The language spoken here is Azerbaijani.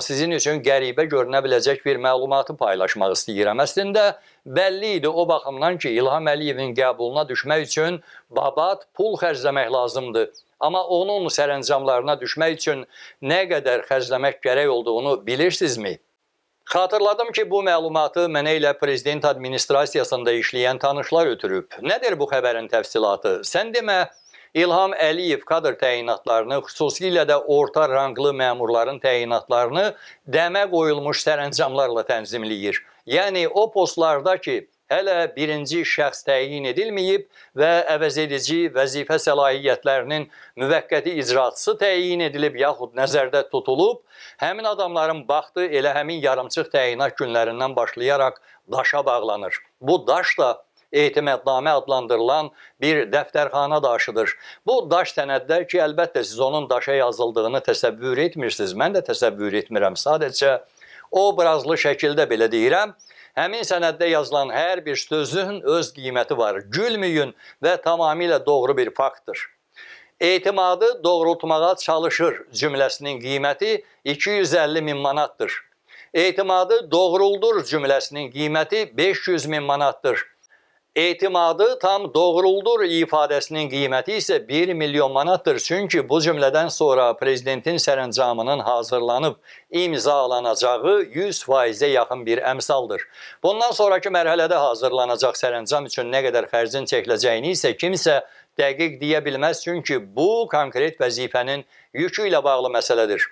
sizin üçün qəribə görünə biləcək bir məlumatı paylaşmaq istəyirəm. Əslində bəlli idi o baxımdan ki, İlham Əliyevin qəbuluna düşmək üçün babat pul xərcləmək lazımdır. Amma onun sərəncamlarına düşmək üçün nə qədər xərcləmək gərək olduğunu bilirsinizmi? Xatırladım ki, bu məlumatı mənə ilə prezident administrasiyasında işləyən tanışlar ötürüb. Nədir bu xəbərin təfsilatı? Sən demə, İlham Əliyev kadr təyinatlarını, xüsusilə də orta ranglı məmurların təyinatlarını dəmə qoyulmuş sərəncamlarla tənzimləyir. Yəni o postlarda ki, hələ birinci şəxs təyin edilməyib və əvəzedici vəzifə səlahiyyətlərinin müvəqqəti icraçısı təyin edilib yaxud nəzərdə tutulub, həmin adamların vaxtı elə həmin yarımçıq təyinat günlərindən başlayaraq daşa bağlanır. Bu daş da etimadnamə adlandırılan bir dəftərxana daşıdır. Bu daş sənəddə ki, əlbəttə siz onun daşa yazıldığını təsəvvür etmirsiniz. Mən də təsəvvür etmirəm. Sadəcə obrazlı şəkildə belə deyirəm. Həmin sənəddə yazılan hər bir sözün öz qiyməti var. Gülməyin və tamamilə doğru bir faktdır. Etimadı doğrultmağa çalışır cümləsinin qiyməti 250 min manatdır. Etimadı doğruldur cümləsinin qiyməti 500 min manatdır. Etimadı tam doğruldur ifadəsinin qiyməti isə 1 milyon manatdır. Çünki bu cümlədən sonra prezidentin sərəncamının hazırlanıb imzalanacağı 100%-ə yaxın bir əmsaldır. Bundan sonraki mərhələdə hazırlanacaq sərəncam üçün nə qədər xərcin çəkiləcəyini isə kimsə dəqiq deyə bilməz, çünki bu konkret vəzifənin yükü ilə bağlı məsələdir.